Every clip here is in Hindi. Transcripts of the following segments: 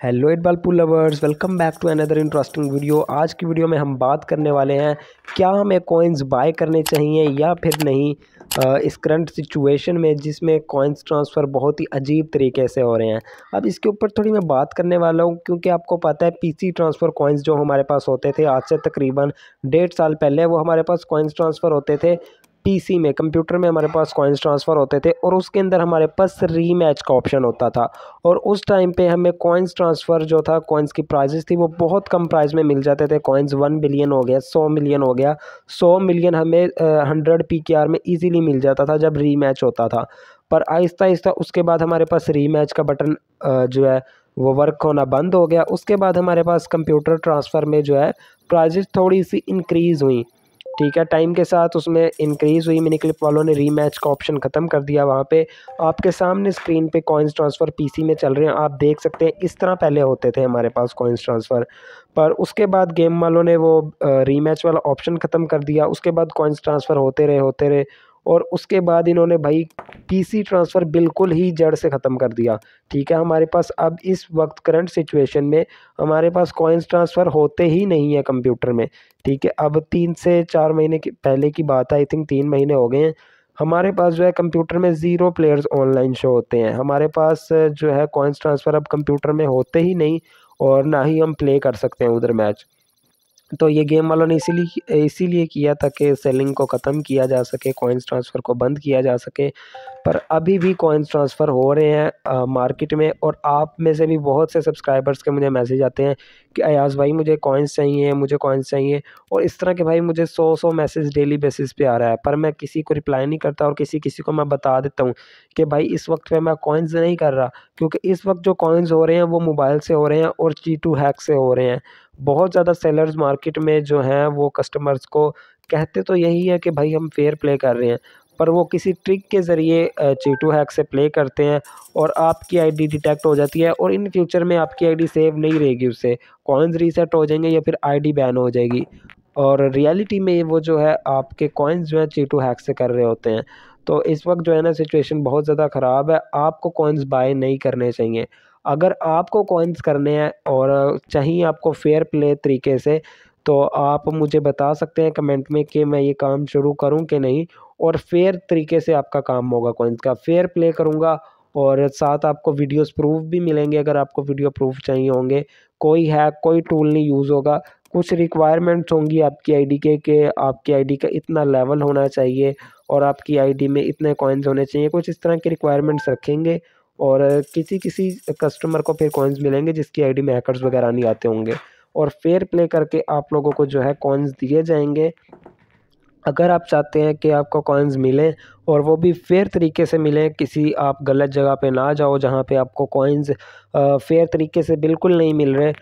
Hello eight ball pool lovers welcome back to another interesting video आज की वीडियो में हम बात करने वाले हैं, क्या हमें कॉइन्स बाय करने चाहिए या फिर नहीं? इस करंट सिचुएशन में जिसमें कॉइन्स ट्रांसफ़र बहुत ही अजीब तरीके से हो रहे हैं। अब इसके ऊपर थोड़ी मैं बात करने वाला हूँ, क्योंकि आपको पता है पीसी ट्रांसफ़र कॉइन्स जो हमारे पास होते थे आज से तकरीबन डेढ़ साल पहले वो हमारे पास कॉइन्स ट्रांसफ़र होते थे। पीसी में कंप्यूटर में हमारे पास कॉइन्स ट्रांसफ़र होते थे और उसके अंदर हमारे पास रीमैच का ऑप्शन होता था। और उस टाइम पे हमें कॉइन्स ट्रांसफ़र जो था कॉइन्स की प्राइजेस थी, वो बहुत कम प्राइस में मिल जाते थे। कॉइन्स वन बिलियन हो गया, सौ मिलियन हो गया। सौ मिलियन हमें हंड्रेड पी में ईजीली मिल जाता था जब रीमैच होता था। पर आहिस्ता आहिस्ता उसके बाद हमारे पास रीमैच का बटन जो है, वो वर्क होना बंद हो गया। उसके बाद हमारे पास कंप्यूटर ट्रांसफ़र में जो है प्राइजेस थोड़ी सी इंक्रीज़ हुई। ठीक है टाइम के साथ उसमें इंक्रीज़ हुई। मिनी क्लिप वालों ने रीमैच का ऑप्शन ख़त्म कर दिया वहाँ पे। आपके सामने स्क्रीन पे कॉइन्स ट्रांसफ़र पीसी में चल रहे हैं। आप देख सकते हैं, इस तरह पहले होते थे हमारे पास कॉइन्स ट्रांसफ़र पर उसके बाद गेम वालों ने वो रीमैच वाला ऑप्शन ख़त्म कर दिया। उसके बाद कॉइन्स ट्रांसफ़र होते रहे होते रहे। और उसके बाद इन्होंने भाई पीसी ट्रांसफ़र बिल्कुल ही जड़ से ख़त्म कर दिया। ठीक है, हमारे पास अब इस वक्त करंट सिचुएशन में हमारे पास कॉइन्स ट्रांसफ़र होते ही नहीं है कंप्यूटर में। ठीक है, अब तीन से चार महीने की पहले की बात है आई थिंक तीन महीने हो गए हैं। हमारे पास जो है कंप्यूटर में ज़ीरो प्लेयर्स ऑनलाइन शो होते हैं। हमारे पास जो है कॉइन्स ट्रांसफ़र अब कंप्यूटर में होते ही नहीं और ना ही हम प्ले कर सकते हैं उधर मैच तो ये गेम वालों ने इसीलिए इसीलिए किया था कि सेलिंग को ख़त्म किया जा सके कॉइन्स ट्रांसफ़र को बंद किया जा सके। पर अभी भी कॉइन्स ट्रांसफ़र हो रहे हैं मार्केट में और आप में से भी बहुत से सब्सक्राइबर्स के मुझे मैसेज आते हैं कि अयाज़ भाई मुझे कॉइन्स चाहिए, मुझे कॉइन्स चाहिए और इस तरह के भाई मुझे सौ सौ मैसेज डेली बेसिस पे आ रहा है, पर मैं किसी को रिप्लाई नहीं करता और किसी किसी को मैं बता देता हूँ कि भाई इस वक्त पे मैं कॉइन्स नहीं कर रहा, क्योंकि इस वक्त जो कॉइन्स हो रहे हैं वो मोबाइल से हो रहे हैं और जी टू हैक से हो रहे हैं। बहुत ज़्यादा सेलर्स मार्केट में जो हैं वो कस्टमर्स को कहते तो यही है कि भाई हम फेयर प्ले कर रहे हैं पर वो किसी ट्रिक के ज़रिए चीटू हैक से प्ले करते हैं और आपकी आईडी डिटेक्ट हो जाती है और इन फ्यूचर में आपकी आईडी सेव नहीं रहेगी उससे। कॉइन्स रीसेट हो जाएँगे या फिर आईडी बैन हो जाएगी। और रियलिटी में वो जो है, आपके कॉइन्स जो है चीटू हैक से कर रहे होते हैं। तो इस वक्त जो है ना सिचुएशन बहुत ज़्यादा ख़राब है। आपको कॉइन्स बाय नहीं करने चाहिए। अगर आपको कॉइन्स करने हैं और चाहिए आपको फेयर प्ले तरीके से तो आप मुझे बता सकते हैं कमेंट में कि मैं ये काम शुरू करूँ कि नहीं और फेयर तरीके से आपका काम होगा कॉइन्स का। फेयर प्ले करूँगा और साथ आपको वीडियोस प्रूफ भी मिलेंगे अगर आपको वीडियो प्रूफ चाहिए होंगे। कोई हैक कोई टूल नहीं यूज़ होगा। कुछ रिक्वायरमेंट्स होंगी आपकी आईडी के, कि आपकी आईडी का इतना लेवल होना चाहिए और आपकी आईडी में इतने कॉइन्स होने चाहिए। कुछ इस तरह के रिक्वायरमेंट्स रखेंगे और किसी किसी कस्टमर को फिर कॉइन्स मिलेंगे जिसकी आईडी में हैकर्स वगैरह नहीं आते होंगे। और फेयर प्ले करके आप लोगों को जो है कॉइन्स दिए जाएँगे। अगर आप चाहते हैं कि आपको कॉइन्स मिलें और वो भी फेयर तरीके से मिलें, किसी आप गलत जगह पे ना जाओ जहाँ पे आपको कॉइन्स फेयर तरीके से बिल्कुल नहीं मिल रहे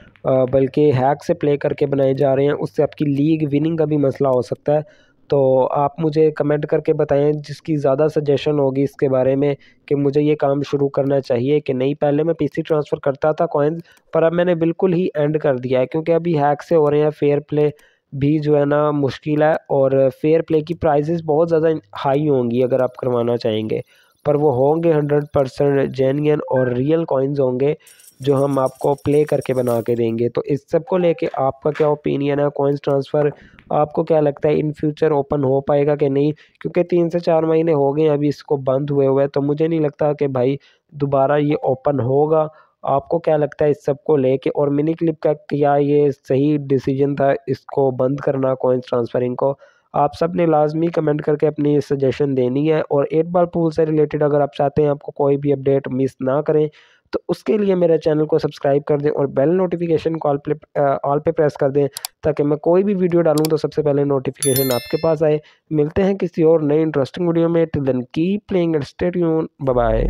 बल्कि हैक से प्ले करके बनाए जा रहे हैं, उससे आपकी लीग विनिंग का भी मसला हो सकता है। तो आप मुझे कमेंट करके बताएँ जिसकी ज़्यादा सजेशन होगी इसके बारे में कि मुझे ये काम शुरू करना चाहिए कि नहीं। पहले मैं पीसी ट्रांसफ़र करता था कॉइन्स पर अब मैंने बिल्कुल ही एंड कर दिया है, क्योंकि अभी हैक से हो रहे हैं फेयर प्ले भी जो है ना मुश्किल है और फेयर प्ले की प्राइजेस बहुत ज़्यादा हाई होंगी अगर आप करवाना चाहेंगे। पर वो होंगे हंड्रेड परसेंट जेन्यन और रियल कॉइन्स होंगे जो हम आपको प्ले करके बना के देंगे। तो इस सबको लेके आपका क्या ओपिनियन है? कॉइन्स ट्रांसफ़र आपको क्या लगता है? इन फ्यूचर ओपन हो पाएगा कि नहीं? क्योंकि तीन से चार महीने हो गए अभी इसको बंद हुए हुए तो मुझे नहीं लगता कि भाई दोबारा ये ओपन होगा। आपको क्या लगता है इस सबको लेके? और मिनी क्लिप का क्या ये सही डिसीज़न था इसको बंद करना कॉइन्स ट्रांसफरिंग को? आप सबने लाजमी कमेंट करके अपनी सजेशन देनी है। और एट बाल पूल से रिलेटेड अगर आप चाहते हैं आपको कोई भी अपडेट मिस ना करें तो उसके लिए मेरे चैनल को सब्सक्राइब कर दें और बेल नोटिफिकेशन कॉल पे ऑल पे प्रेस कर दें, ताकि मैं कोई भी वीडियो डालूं तो सबसे पहले नोटिफिकेशन आपके पास आए। मिलते हैं किसी और नए इंटरेस्टिंग वीडियो में। Till then keep playing and stay tune bye